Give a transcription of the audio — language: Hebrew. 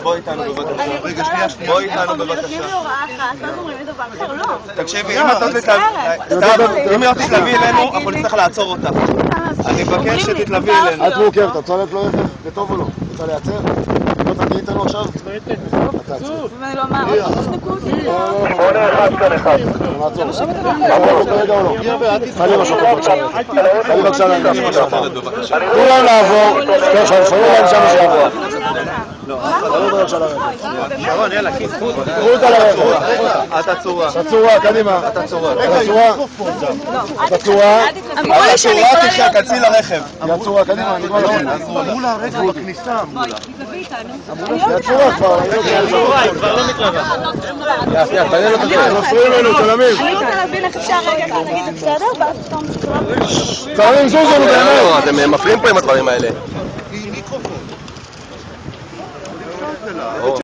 דבר איתנו בבקשה. אני רוצה להבין, בואי איתנו בבקשה. אחת, ואז אומרים לי דבר אחר, לא. תקשיבי, אם את לא תתלווי, לא תתלווי אלינו, אנחנו נצטרך לעצור אותך. אני מבקש שתתלווי אלינו. את מורכבת, את לעלות לו רכב? זה טוב או לא? רוצה לייצר? לא תגיעי איתנו עכשיו? אתה עצור. ואני לא אמר, עוד פעם תשתקו אותי. נעצור. אמרו כרגע או לא? חלי בשוטר בבקשה. חלי בבקשה. תני לשוטרת בבקשה. תנו להם לעבור. עכשיו שומעים להם שם שיעבור. לא. שרון, יאללה. קחו אותה לרכב. את עצורה. את עצורה, קדימה. את עצורה. את עצורה. את. אמרו לי את להיות... תיכנסי לרכב. היא עצורה, קדימה, נגמר לכם. אמרו לה רגע בכניסה. תביא איתנו. היא עצורה כבר. היא לא שנייה, תעניין אותה. הם מפריעים לנו, תלמים. אני רוצה להבין איך אפשר רגע אחד להגיד בסדר, ואז פתאום לא... זוזו, באמת. אתם מפריעים פה עם הדברים האלה. no. Oh.